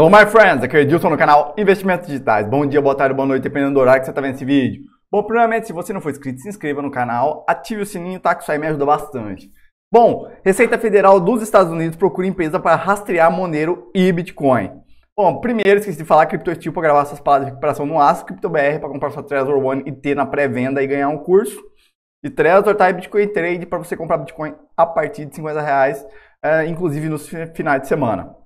Hello, my friends! Aqui é o Edilson no canal Investimentos Digitais. Bom dia, boa tarde, boa noite, dependendo do horário que você está vendo esse vídeo. Bom, primeiramente, se você não for inscrito, se inscreva no canal, ative o sininho, tá? Que isso aí me ajuda bastante. Bom, Receita Federal dos Estados Unidos procura empresa para rastrear Monero e Bitcoin. Bom, primeiro, esqueci de falar CryptoSteel para gravar essas palavras de recuperação no aço, CryptoBR para comprar sua Trezor One e ter na pré-venda e ganhar um curso. E Trezor tá, e Bitcoin Trade para você comprar Bitcoin a partir de 50 reais, é, inclusive nos finais de semana.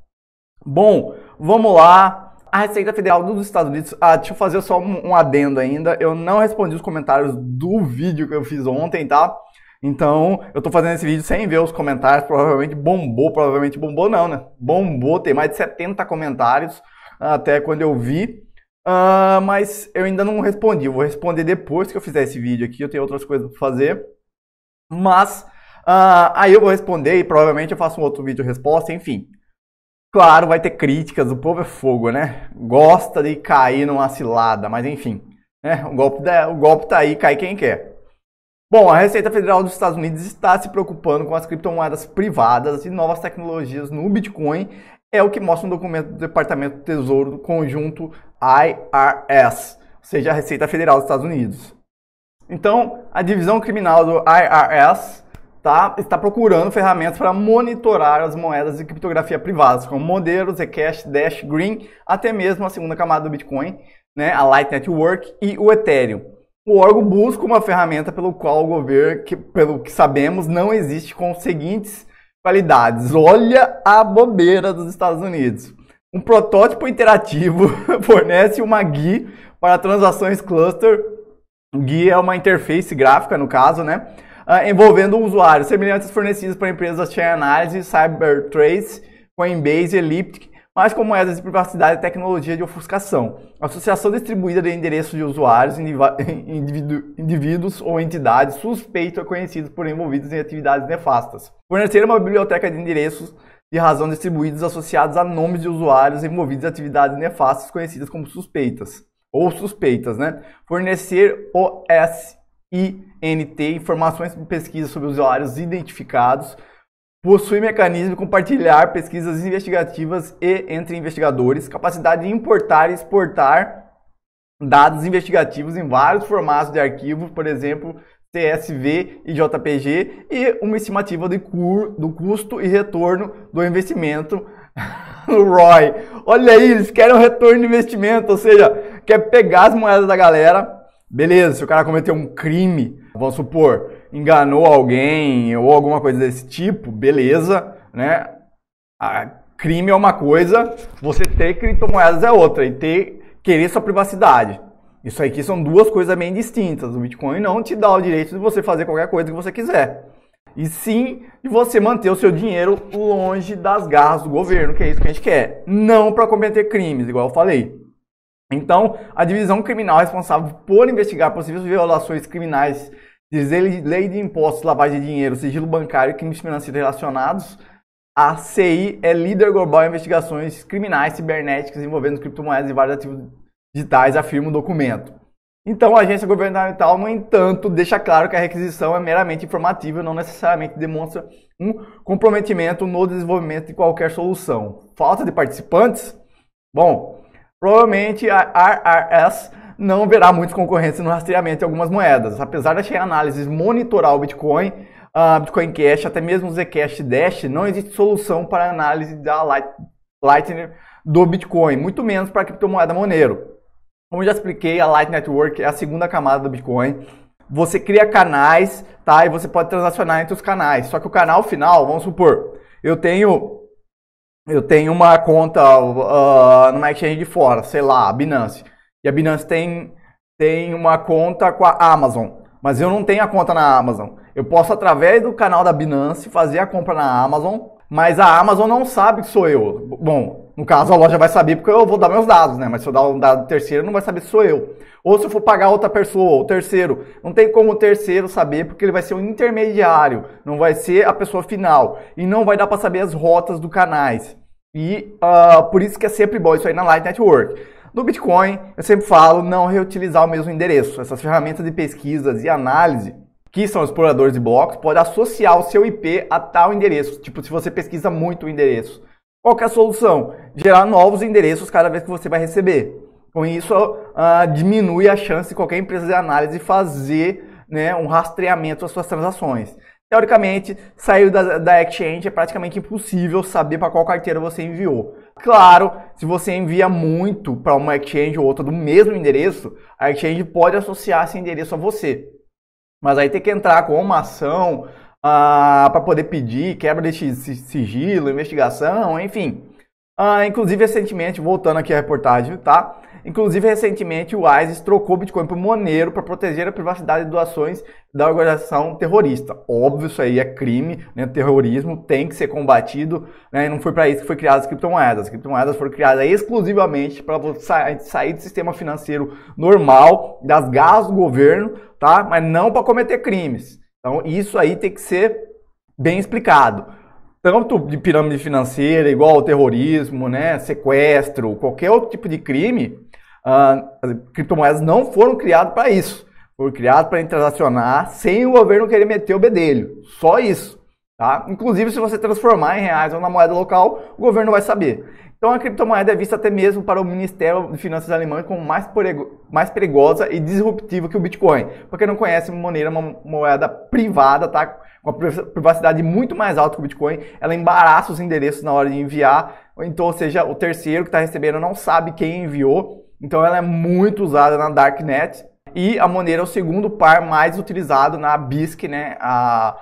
Bom, vamos lá. A Receita Federal dos Estados Unidos. Ah, deixa eu fazer só um, adendo ainda. Eu não respondi os comentários do vídeo que eu fiz ontem, tá? Então, eu tô fazendo esse vídeo sem ver os comentários. Provavelmente bombou, provavelmente bombou não, né? Bombou, tem mais de 70 comentários até quando eu vi. Uh, mas eu ainda não respondi. Eu vou responder depois que eu fizer esse vídeo aqui. Eu tenho outras coisas para fazer. Mas uh, aí eu vou responder e provavelmente eu faço um outro vídeo resposta, enfim. Claro, vai ter críticas, o povo é fogo, né? Gosta de cair numa cilada, mas enfim. Né? O, golpe da, o golpe tá aí, cai quem quer. Bom, a Receita Federal dos Estados Unidos está se preocupando com as criptomoedas privadas e novas tecnologias no Bitcoin, é o que mostra um documento do Departamento do Tesouro do conjunto IRS, ou seja, a Receita Federal dos Estados Unidos. Então, a divisão criminal do IRS tá, está procurando ferramentas para monitorar as moedas de criptografia privadas, como Monero, Zcash, Dash, Green, até mesmo a segunda camada do Bitcoin, né, a Light Network e o Ethereum. O órgão busca uma ferramenta pelo qual o governo, que, pelo que sabemos, não existe com as seguintes qualidades. Olha a bobeira dos Estados Unidos. Um protótipo interativo fornece uma GUI para transações cluster. GUI é uma interface gráfica, no caso, né? Uh, envolvendo usuários semelhantes fornecidos por empresas análise, Cybertrace, Coinbase, Elliptic, mas com moedas de privacidade e tecnologia de ofuscação. Associação distribuída de endereços de usuários, indivíduo, indivíduos ou entidades suspeitos ou conhecidos por envolvidos em atividades nefastas. Fornecer uma biblioteca de endereços de razão distribuídos associados a nomes de usuários envolvidos em atividades nefastas conhecidas como suspeitas ou suspeitas, né? Fornecer OS INT, informações de pesquisa sobre usuários identificados, possui mecanismo de compartilhar pesquisas investigativas e entre investigadores, capacidade de importar e exportar dados investigativos em vários formatos de arquivo, por exemplo, CSV e JPG, e uma estimativa do, do custo e retorno do investimento no ROI. Olha aí, eles querem um retorno de investimento, ou seja, quer pegar as moedas da galera, Beleza, se o cara cometeu um crime, vamos supor, enganou alguém ou alguma coisa desse tipo, beleza, né? A crime é uma coisa, você ter criptomoedas é outra e ter querer sua privacidade. Isso aqui são duas coisas bem distintas. O Bitcoin não te dá o direito de você fazer qualquer coisa que você quiser. E sim de você manter o seu dinheiro longe das garras do governo, que é isso que a gente quer. Não para cometer crimes, igual eu falei. Então, a divisão criminal responsável por investigar possíveis violações criminais de lei de impostos, lavagem de dinheiro, sigilo bancário e crimes financeiros relacionados, a CI é líder global em investigações criminais cibernéticas envolvendo criptomoedas e vários ativos digitais, afirma o documento. Então, a agência governamental, no entanto, deixa claro que a requisição é meramente informativa e não necessariamente demonstra um comprometimento no desenvolvimento de qualquer solução. Falta de participantes? Bom, Provavelmente a RRS não verá muitos concorrentes no rastreamento de algumas moedas. Apesar das análises monitorar o Bitcoin, uh, Bitcoin Cash, até mesmo o Zcash Dash, não existe solução para análise da Light, Lightning do Bitcoin, muito menos para a criptomoeda Monero. Como já expliquei, a Light Network é a segunda camada do Bitcoin. Você cria canais, tá? E você pode transacionar entre os canais. Só que o canal final, vamos supor, eu tenho eu tenho uma conta uh, numa exchange de fora, sei lá, a Binance. E a Binance tem, tem uma conta com a Amazon, mas eu não tenho a conta na Amazon. Eu posso, através do canal da Binance, fazer a compra na Amazon, mas a Amazon não sabe que sou eu. Bom, no caso a loja vai saber porque eu vou dar meus dados, né? Mas se eu dar um dado terceiro, não vai saber se sou eu. Ou se eu for pagar outra pessoa, ou terceiro, não tem como o terceiro saber porque ele vai ser um intermediário, não vai ser a pessoa final e não vai dar para saber as rotas do canais. E uh, por isso que é sempre bom isso aí na Light Network. No Bitcoin, eu sempre falo não reutilizar o mesmo endereço. Essas ferramentas de pesquisas e análise, que são exploradores de blocos, podem associar o seu IP a tal endereço. Tipo, se você pesquisa muito o endereço. Qual é a solução? Gerar novos endereços cada vez que você vai receber. Com isso, uh, diminui a chance de qualquer empresa de análise fazer né, um rastreamento das suas transações. Teoricamente, saiu da, da exchange é praticamente impossível saber para qual carteira você enviou. Claro, se você envia muito para uma exchange ou outra do mesmo endereço, a exchange pode associar esse endereço a você. Mas aí tem que entrar com uma ação ah, para poder pedir quebra de sigilo, investigação, enfim. Ah, inclusive, recentemente, voltando aqui à reportagem, tá? Inclusive, recentemente, o ISIS trocou Bitcoin por Monero para proteger a privacidade de doações da organização terrorista. Óbvio, isso aí é crime, né? terrorismo tem que ser combatido, né? E não foi para isso que foi criadas as criptomoedas. As criptomoedas foram criadas exclusivamente para sair do sistema financeiro normal, das garras do governo, tá? Mas não para cometer crimes. Então, isso aí tem que ser bem explicado tanto de pirâmide financeira, igual ao terrorismo, né, sequestro, qualquer outro tipo de crime, uh, as criptomoedas não foram criadas para isso. Foram criadas para transacionar sem o governo querer meter o bedelho. Só isso. Tá? Inclusive, se você transformar em reais ou na moeda local, o governo vai saber. Então, a criptomoeda é vista até mesmo para o Ministério de Finanças alemão como mais, mais perigosa e disruptiva que o Bitcoin. Para quem não conhece, Monero é uma moeda privada, tá? com a privacidade muito mais alta que o Bitcoin. Ela embaraça os endereços na hora de enviar. Então, ou seja, o terceiro que está recebendo não sabe quem enviou. Então, ela é muito usada na Darknet. E a Monero é o segundo par mais utilizado na BISC, né? A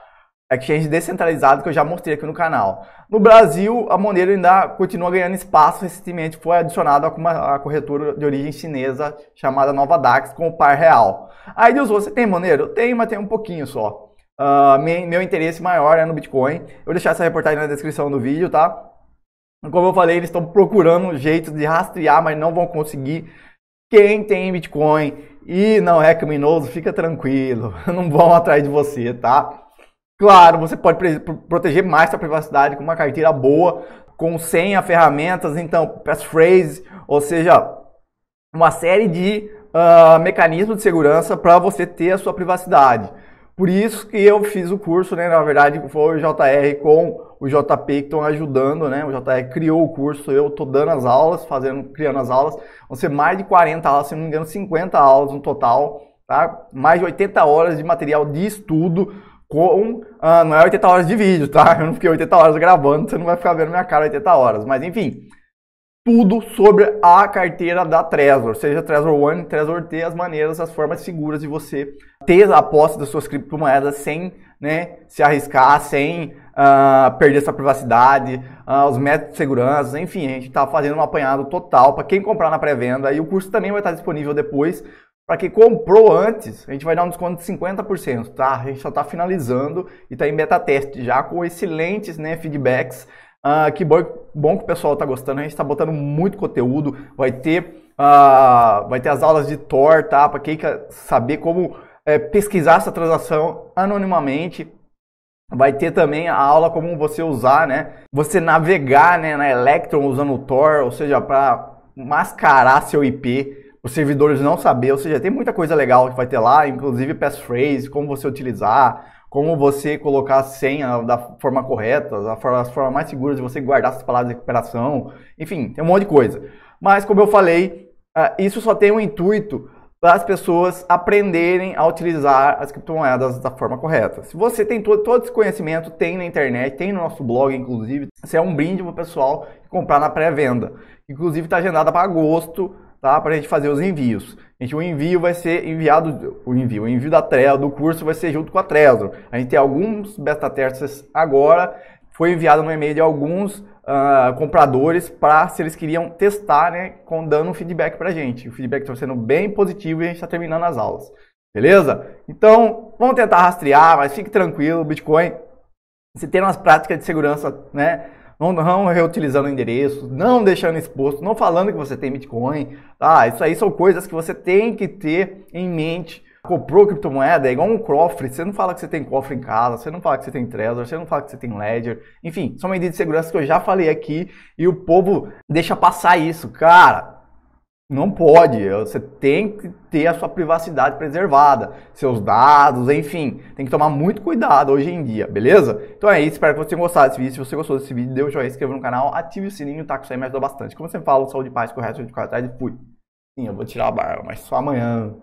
exchange descentralizado que eu já mostrei aqui no canal. No Brasil, a Monero ainda continua ganhando espaço. Recentemente foi adicionado a uma corretora de origem chinesa chamada Nova Dax com o par real. Aí, Deus, você tem Monero? Tem, mas tem um pouquinho só. Uh, meu, meu interesse maior é no Bitcoin. Eu vou deixar essa reportagem na descrição do vídeo, tá? Como eu falei, eles estão procurando jeitos de rastrear, mas não vão conseguir. Quem tem Bitcoin e não é criminoso, fica tranquilo. Não vão atrás de você, tá? Claro, você pode proteger mais sua privacidade com uma carteira boa, com senha, ferramentas, então, passphrase, ou seja, uma série de uh, mecanismos de segurança para você ter a sua privacidade. Por isso que eu fiz o curso, né? Na verdade, foi o JR com o JP que estão ajudando, né? O JR criou o curso, eu estou dando as aulas, fazendo, criando as aulas. Vão ser mais de 40 aulas, se não me engano, 50 aulas no total, tá? Mais de 80 horas de material de estudo com, ah, não é 80 horas de vídeo, tá? Eu não fiquei 80 horas gravando, você não vai ficar vendo minha cara 80 horas, mas enfim, tudo sobre a carteira da Trezor, seja Trezor One, Trezor T, as maneiras, as formas seguras de você ter a posse das suas criptomoedas sem né, se arriscar, sem uh, perder sua privacidade, uh, os métodos de segurança, enfim, a gente está fazendo um apanhado total para quem comprar na pré-venda e o curso também vai estar disponível depois para quem comprou antes, a gente vai dar um desconto de 50%, tá? A gente só está finalizando e está em beta teste já com excelentes né, feedbacks. Uh, que bom, bom que o pessoal está gostando. A gente está botando muito conteúdo. Vai ter, uh, vai ter as aulas de Tor, tá? Para quem quer saber como é, pesquisar essa transação anonimamente. Vai ter também a aula como você usar, né? Você navegar né, na Electron usando o Tor, ou seja, para mascarar seu IP os servidores não saber, ou seja, tem muita coisa legal que vai ter lá, inclusive passphrase, como você utilizar, como você colocar a senha da forma correta, da forma, as formas mais seguras de você guardar essas palavras de recuperação, enfim, tem um monte de coisa. Mas, como eu falei, uh, isso só tem o um intuito para as pessoas aprenderem a utilizar as criptomoedas da forma correta. Se você tem todo, todo esse conhecimento, tem na internet, tem no nosso blog, inclusive, isso é um brinde para o pessoal comprar na pré-venda. Inclusive está agendada para agosto, tá? Para a gente fazer os envios. Gente, o envio vai ser enviado, o envio, o envio da Trello, do curso vai ser junto com a Trezor. A gente tem alguns beta testes agora, foi enviado no e-mail de alguns uh, compradores para se eles queriam testar, né, com dando um feedback para a gente. O feedback está sendo bem positivo e a gente está terminando as aulas. Beleza? Então, vamos tentar rastrear, mas fique tranquilo, Bitcoin, se tem umas práticas de segurança, né, não, não reutilizando endereços, não deixando exposto, não falando que você tem Bitcoin. Tá? Isso aí são coisas que você tem que ter em mente. Comprou criptomoeda é igual um cofre. Você não fala que você tem cofre em casa, você não fala que você tem Trezor, você não fala que você tem Ledger. Enfim, são medidas de segurança que eu já falei aqui e o povo deixa passar isso. Cara, Não pode. Você tem que ter a sua privacidade preservada, seus dados, enfim. Tem que tomar muito cuidado hoje em dia, beleza? Então é isso. Espero que você tenha gostado desse vídeo. Se você gostou desse vídeo, dê um joinha, se inscreva no canal, ative o sininho, tá? Que isso aí me ajuda bastante. Como sempre falo, saúde paz, correto, de qualidade. Fui. Sim, eu vou tirar a barba, mas só amanhã.